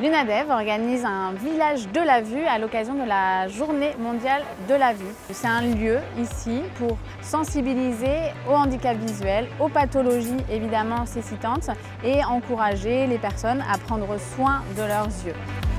L'UNADEV organise un village de la vue à l'occasion de la journée mondiale de la vue. C'est un lieu ici pour sensibiliser au handicap visuel, aux pathologies évidemment cécitantes et encourager les personnes à prendre soin de leurs yeux.